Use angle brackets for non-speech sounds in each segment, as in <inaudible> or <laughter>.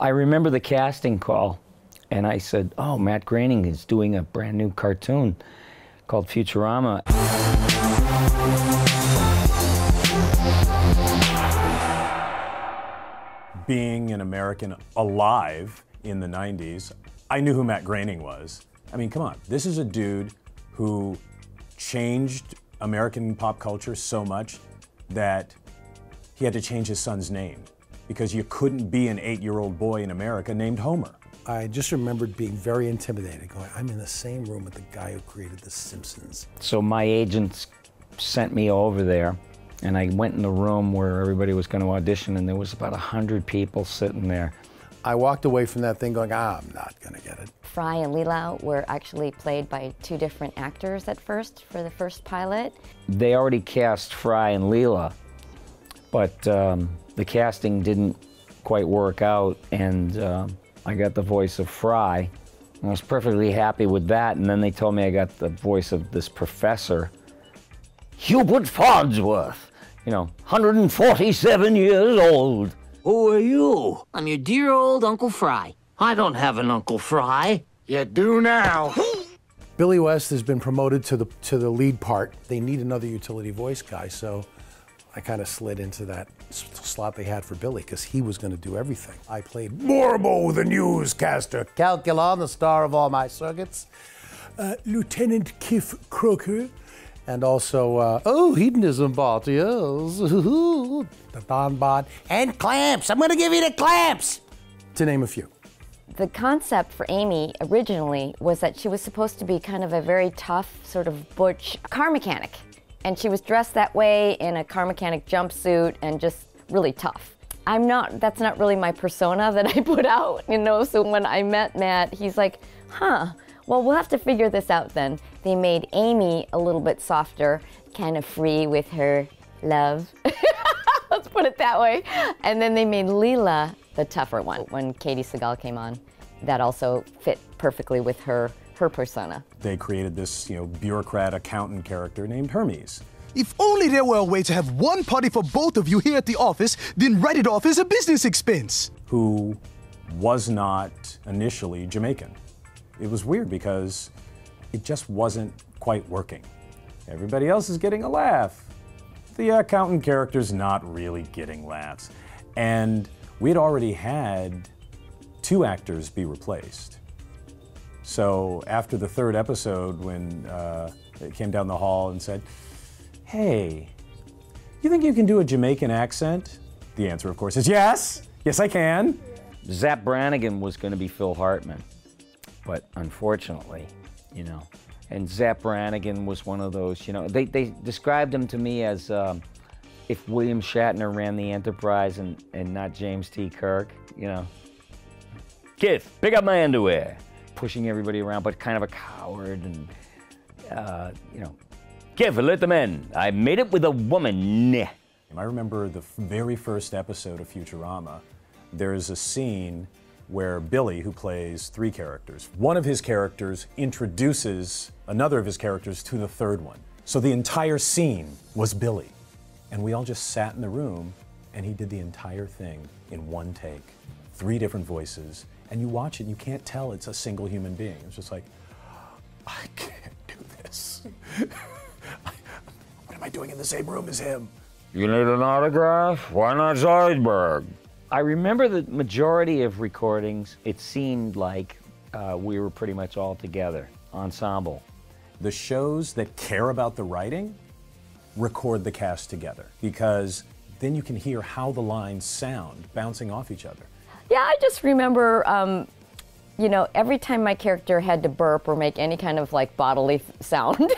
I remember the casting call, and I said, "Oh, Matt Groening is doing a brand new cartoon called Futurama." Being an American alive in the 90s, I knew who Matt Groening was. I mean, come on, this is a dude who changed American pop culture so much that he had to change his son's name because you couldn't be an eight year old boy in America named Homer. I just remembered being very intimidated, going, I'm in the same room with the guy who created The Simpsons. So my agents sent me over there, and I went in the room where everybody was going to audition, and there was about 100 people sitting there. I walked away from that thing going, ah, I'm not going to get it. Fry and Leela were actually played by two different actors at first for the first pilot. They already cast Fry and Leela, but um, the casting didn't quite work out, and uh, I got the voice of Fry. I was perfectly happy with that, and then they told me I got the voice of this professor, Hubert Farnsworth, you know, 147 years old. Who are you? I'm your dear old Uncle Fry. I don't have an Uncle Fry. You do now. Billy West has been promoted to the to the lead part. They need another utility voice guy, so I kind of slid into that slot they had for Billy because he was going to do everything. I played Morbo, the newscaster, Calculon, the star of all my circuits, uh, Lieutenant Kif Kroker, and also, uh, oh, hedonism bot, yes, <laughs> the Don Bot, and clamps. I'm going to give you the clamps, to name a few. The concept for Amy originally was that she was supposed to be kind of a very tough, sort of butch car mechanic. And she was dressed that way in a car mechanic jumpsuit and just really tough. I'm not, that's not really my persona <laughs> that I put out, you know. So when I met Matt, he's like, huh, well, we'll have to figure this out then. They made Amy a little bit softer, kind of free with her love. <laughs> Let's put it that way. And then they made Leela the tougher one when Katey Sagal came on. That also fit perfectly with her her persona. They created this, you know, bureaucrat accountant character named Hermes. If only there were a way to have one party for both of you here at the office, then write it off as a business expense. Who was not initially Jamaican. It was weird because it just wasn't quite working. Everybody else is getting a laugh. The accountant character's not really getting laughs. And we had already had two actors be replaced. So after the third episode, when uh, it came down the hall and said, Hey, you think you can do a Jamaican accent? The answer, of course, is yes. Yes, I can. Zapp Brannigan was going to be Phil Hartman, but unfortunately, you know, and Zapp Brannigan was one of those, you know, they, they described him to me as um, if William Shatner ran the Enterprise and, and not James T. Kirk, you know. Kid, pick up my underwear pushing everybody around, but kind of a coward and, uh, you know, Kif, let them in. I made it with a woman. I remember the very first episode of Futurama. There's a scene where Billy, who plays three characters, one of his characters introduces another of his characters to the third one. So the entire scene was Billy. And we all just sat in the room, and he did the entire thing in one take. Three different voices, and you watch it and you can't tell it's a single human being. It's just like, I can't do this. <laughs> what am I doing in the same room as him? You need an autograph? Why not Zoidberg? I remember the majority of recordings, it seemed like uh, we were pretty much all together, ensemble. The shows that care about the writing record the cast together because then you can hear how the lines sound bouncing off each other. Yeah, I just remember, um, you know, every time my character had to burp or make any kind of like bodily sound.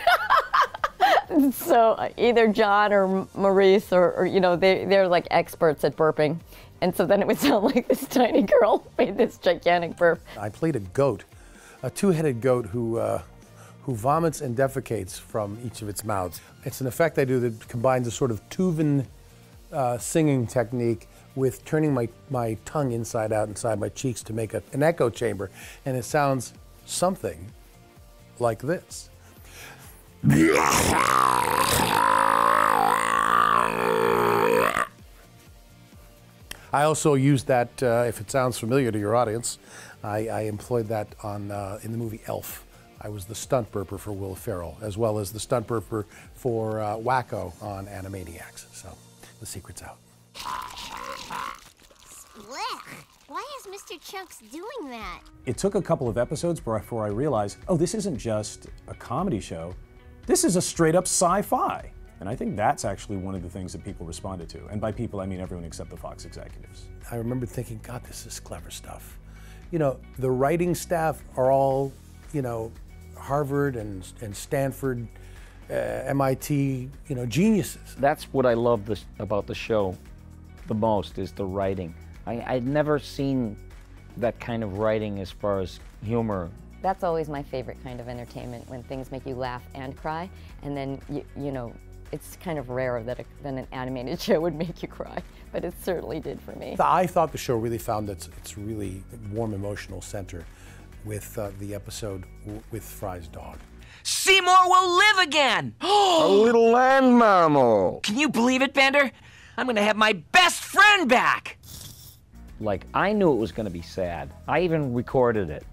<laughs> so either John or Maurice or, or, you know, they, they're like experts at burping. And so then it would <laughs> sound like this tiny girl made this gigantic burp. I played a goat, a two-headed goat who, uh, who vomits and defecates from each of its mouths. It's an effect I do that combines a sort of Tuvan uh, singing technique with turning my, my tongue inside out inside my cheeks to make a, an echo chamber. And it sounds something like this. I also used that, uh, if it sounds familiar to your audience, I, I employed that on uh, in the movie Elf. I was the stunt burper for Will Ferrell, as well as the stunt burper for uh, Wakko on Animaniacs. So the secret's out. Blech. Why is Mr. Chunks doing that? It took a couple of episodes before I realized, oh, this isn't just a comedy show. This is a straight up sci fi. And I think that's actually one of the things that people responded to. And by people, I mean everyone except the Fox executives. I remember thinking, God, this is clever stuff. You know, the writing staff are all, you know, Harvard and, and Stanford, uh, MIT, you know, geniuses. That's what I love this, about the show the most is the writing. I, I'd never seen that kind of writing as far as humor. That's always my favorite kind of entertainment when things make you laugh and cry, and then you, you know, it's kind of rare that, a, that an animated <laughs> show would make you cry, but it certainly did for me. I thought the show really found its, its really warm emotional center with uh, the episode w- with Fry's dog. Seymour will live again! <gasps> A little land mammal. Can you believe it, Bender? I'm gonna have my best friend back! Like, I knew it was going to be sad. I even recorded it.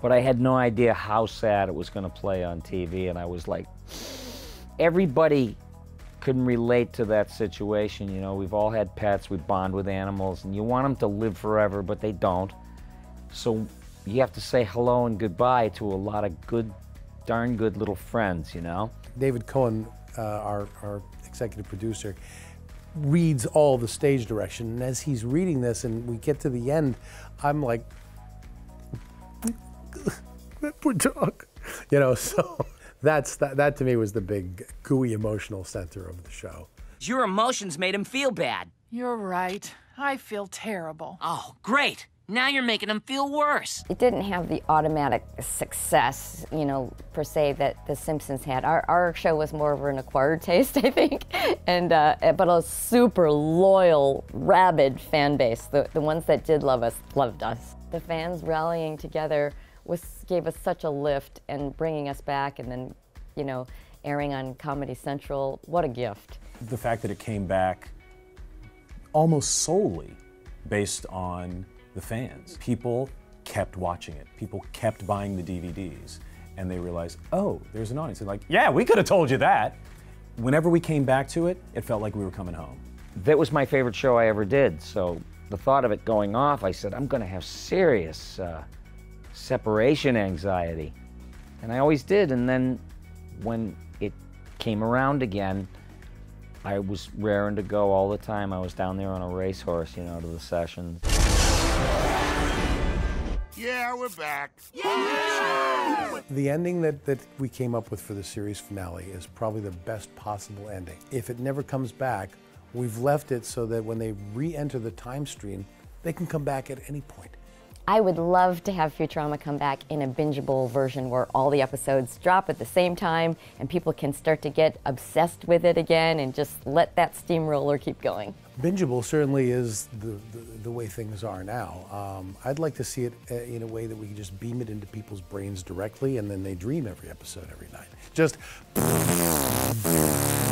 But I had no idea how sad it was going to play on TV. And I was like, everybody can relate to that situation. You know, we've all had pets, we bond with animals, and you want them to live forever, but they don't. So you have to say hello and goodbye to a lot of good, darn good little friends, you know? David Cohen, uh, our, our executive producer, reads all the stage direction. And as he's reading this and we get to the end, I'm like, that poor dog. You know, so <laughs> that's that, that to me was the big gooey emotional center of the show. Your emotions made him feel bad. You're right. I feel terrible. Oh, great. Now you're making them feel worse. It didn't have the automatic success, you know, per se that The Simpsons had. Our, our show was more of an acquired taste, <laughs> I think, and uh, but a super loyal, rabid fan base. The, the ones that did love us loved us. The fans rallying together was gave us such a lift and bringing us back, and then, you know, airing on Comedy Central. What a gift! The fact that it came back almost solely based on the fans. People kept watching it. People kept buying the DVDs. And they realized, oh, there's an audience. Like, yeah, we could have told you that. Whenever we came back to it, it felt like we were coming home. That was my favorite show I ever did. So the thought of it going off, I said, I'm going to have serious uh, separation anxiety. And I always did. And then when it came around again, I was raring to go all the time. I was down there on a racehorse, you know, to the sessions. Yeah, we're back. Yeah! The ending that, that we came up with for the series finale is probably the best possible ending. If it never comes back, we've left it so that when they re enter the time stream, they can come back at any point. I would love to have Futurama come back in a bingeable version where all the episodes drop at the same time and people can start to get obsessed with it again and just let that steamroller keep going. Bingeable certainly is the, the, the way things are now. Um, I'd like to see it uh, in a way that we can just beam it into people's brains directly and then they dream every episode every night. Just <laughs>